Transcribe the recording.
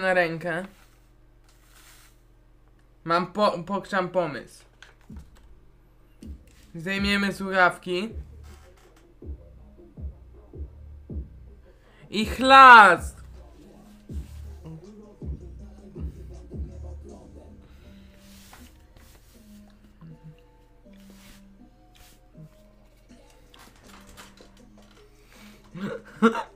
na rękę. Mam po, pokrzam pomysł. Zdejmiemy słuchawki. I chlast!